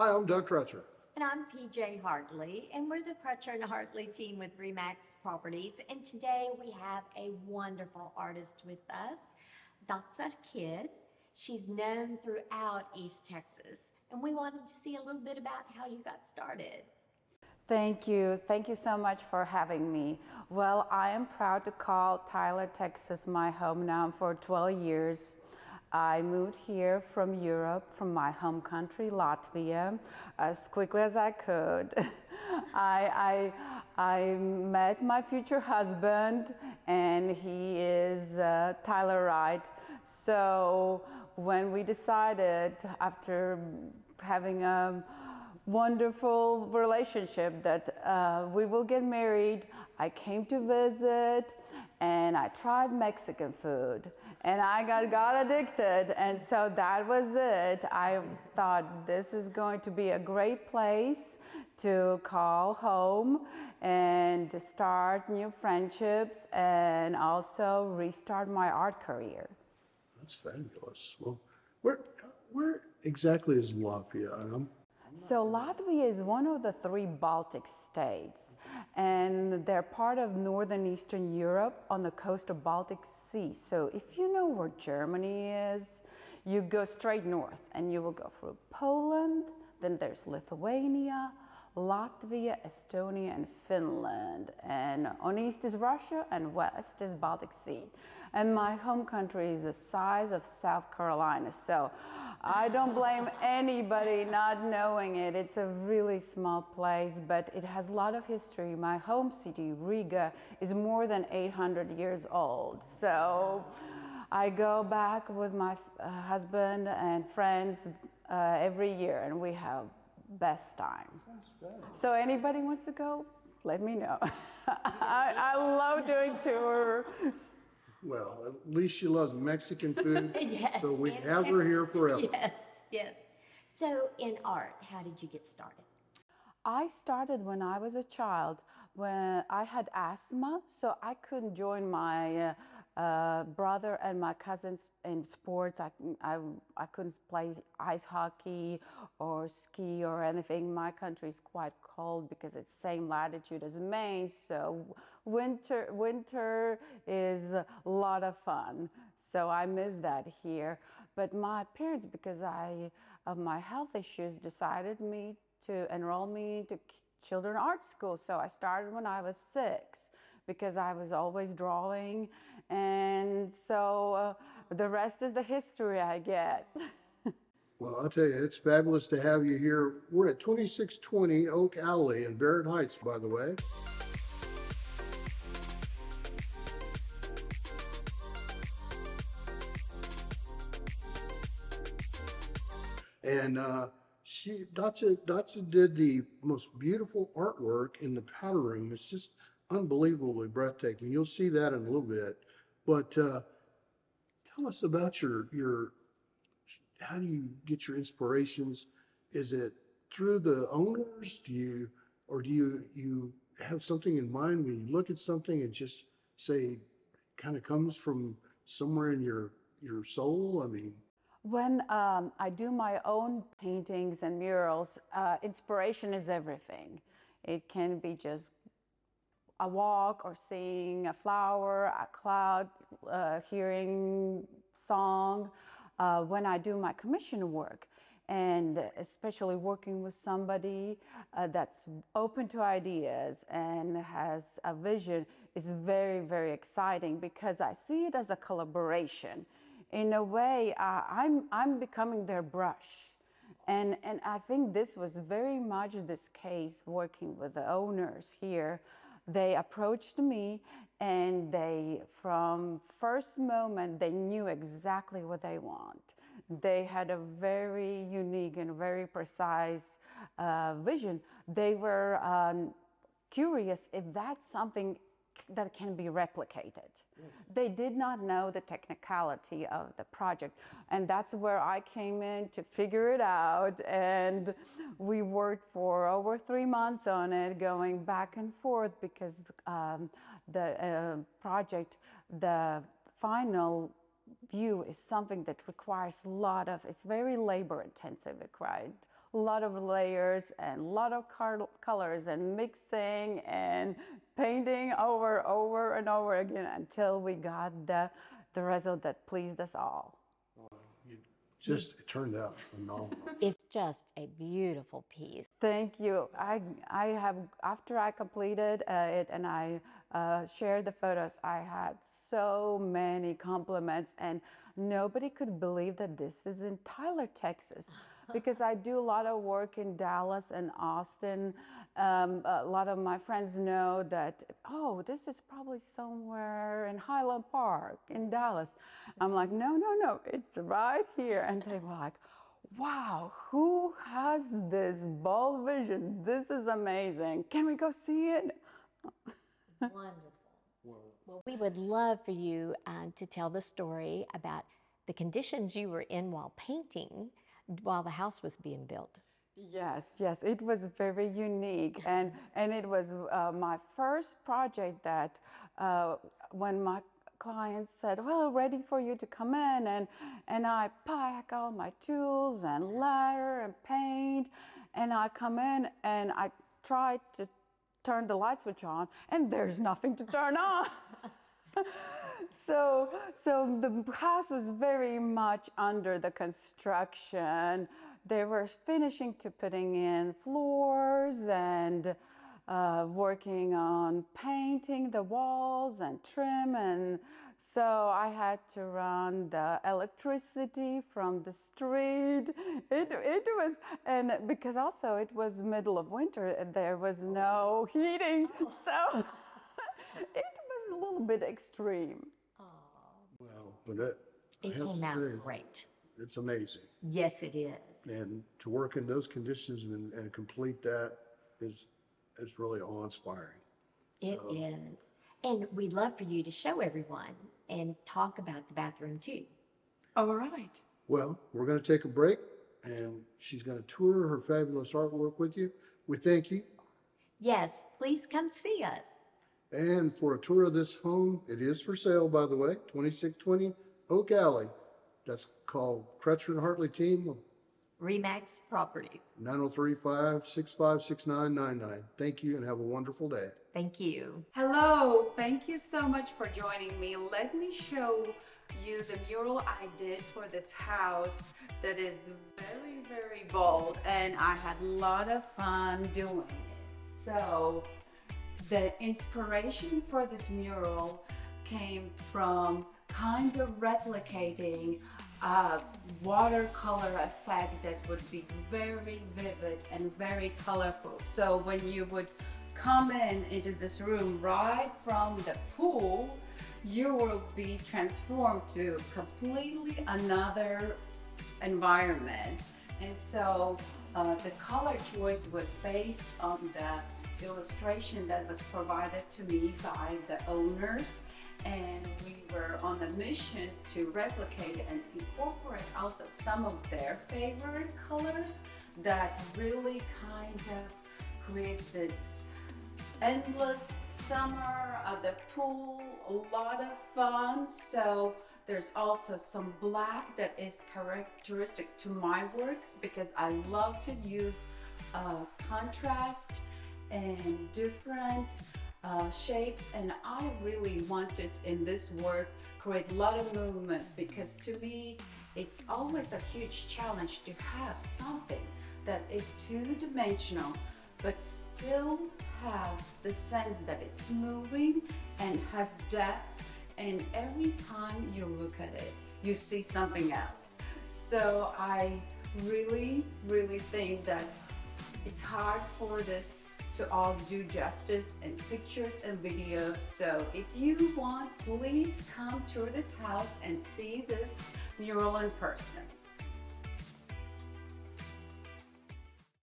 Hi, I'm Doug Crutcher. And I'm PJ Hartley, and we're the Crutcher and Hartley team with RE/MAX Properties. And today we have a wonderful artist with us, Dace Kidd. She's known throughout East Texas, and we wanted to see a little bit about how you got started. Thank you. Thank you so much for having me. Well, I am proud to call Tyler, Texas my home now for 12 years. I moved here from Europe, from my home country, Latvia, as quickly as I could. I, I, I, met my future husband, and he is uh, Tyler Wright. So when we decided, after having a wonderful relationship that uh, we will get married. I came to visit and I tried Mexican food and I got, got addicted. And so that was it. I thought this is going to be a great place to call home and start new friendships and also restart my art career. That's fabulous. Well, where, where exactly is? I'm so Latvia is one of the three Baltic states, and they're part of northern Eastern Europe on the coast of Baltic Sea. So if you know where Germany is, you go straight north and you will go through Poland, then there's Lithuania, Latvia, Estonia, and Finland. And on east is Russia, and west is Baltic Sea. And my home country is the size of South Carolina. So I don't blame anybody not knowing it. It's a really small place, but it has a lot of history. My home city, Riga, is more than 800 years old. So I go back with my uh, husband and friends uh, every year, and we have best time. So anybody wants to go, let me know. I, I love doing tours. Well, at least she loves Mexican food. yes. So we and have her here Texas. forever. Yes, yes. So in art, how did you get started? I started when I was a child, when I had asthma, so I couldn't join my uh, uh, brother and my cousins in sports. I, I, I couldn't play ice hockey or ski or anything. My country is quite cold because it's same latitude as Maine, so winter, winter is a lot of fun. So I miss that here. But my parents, because I, of my health issues, decided me to enroll me into children art school. So I started when I was six because I was always drawing. And so uh, the rest is the history, I guess. Well, I'll tell you, it's fabulous to have you here. We're at 2620 Oak Alley in Barrett Heights, by the way. And uh, she, Dace did the most beautiful artwork in the powder room. It's just unbelievably breathtaking. You'll see that in a little bit. But uh, tell us about your your how do you get your inspirations? Is it through the owners? Do you or do you you have something in mind when you look at something and just say kind of comes from somewhere in your your soul? I mean, when um, I do my own paintings and murals, uh, inspiration is everything. It can be just a walk or seeing a flower, a cloud, uh, hearing song. Uh, when I do my commission work, and especially working with somebody uh, that's open to ideas and has a vision is very, very exciting because I see it as a collaboration. In a way, uh, I'm, I'm becoming their brush. And, and I think this was very much this case working with the owners here they approached me and they from first moment they knew exactly what they want. They had a very unique and very precise uh, vision. They were um, curious if that's something that can be replicated. They did not know the technicality of the project. And that's where I came in to figure it out. And we worked for over three months on it, going back and forth because um, the uh, project, the final view is something that requires a lot of, it's very labor intensive. It required a lot of layers and a lot of colors and mixing and painting over over and over again until we got the the result that pleased us all You Just, it turned out phenomenal. It's just a beautiful piece. Thank you. I, I have, after I completed uh, it and I uh, shared the photos, I had so many compliments, and nobody could believe that this is in Tyler, Texas. Because I do a lot of work in Dallas and Austin. Um, a lot of my friends know that, oh, this is probably somewhere in Highland Park in Dallas. I'm like, no, no, no, it's right here. And they were like, wow, who has this bold vision? This is amazing. Can we go see it? Wonderful. Well, we would love for you um, to tell the story about the conditions you were in while painting while the house was being built. Yes, yes, it was very unique, and and it was uh, my first project that uh, when my clients said, "Well, ready for you to come in," and and I pack all my tools and ladder and paint, and I come in and I try to turn the light switch on, and there's nothing to turn on. so so the house was very much under the construction. They were finishing to putting in floors and uh, working on painting the walls and trim. And so i had to run the electricity from the street. It, it was and because also it was middle of winter and there was no heating. So it was a little bit extreme but it. I It have to came out say, great. It's amazing. Yes, it is. And to work in those conditions and, and complete that is, is really awe-inspiring. It So- is. And we'd love for you to show everyone and talk about the bathroom too. all right Well, we're going to take a break and she's going to tour her fabulous artwork with you. We thank you. Yes, please come see us. And for a tour of this home, it is for sale, by the way, 2620 Oak Alley. That's called Crutcher and Hartley Team, RE/MAX Properties. 903-565-6999. Thank you and have a wonderful day. Thank you. Hello, thank you so much for joining me. Let me show you the mural I did for this house that is very, very bold and I had a lot of fun doing it. So, the inspiration for this mural came from kind of replicating a watercolor effect that would be very vivid and very colorful. So when you would come in into this room right from the pool, you will be transformed to completely another environment. And so uh, the color choice was based on the illustration that was provided to me by the owners. And we were on a mission to replicate and incorporate also some of their favorite colors that really kind of creates this endless summer at the pool, a lot of fun. So there's also some black that is characteristic to my work because I love to use uh, contrast and different uh, shapes and I really wanted in this work create a lot of movement because to me it's always a huge challenge to have something that is two-dimensional but still have the sense that it's moving and has depth and every time you look at it you see something else. So i really really think that it's hard for this to all do justice in pictures and videos. So if you want please come tour this house and see this mural in person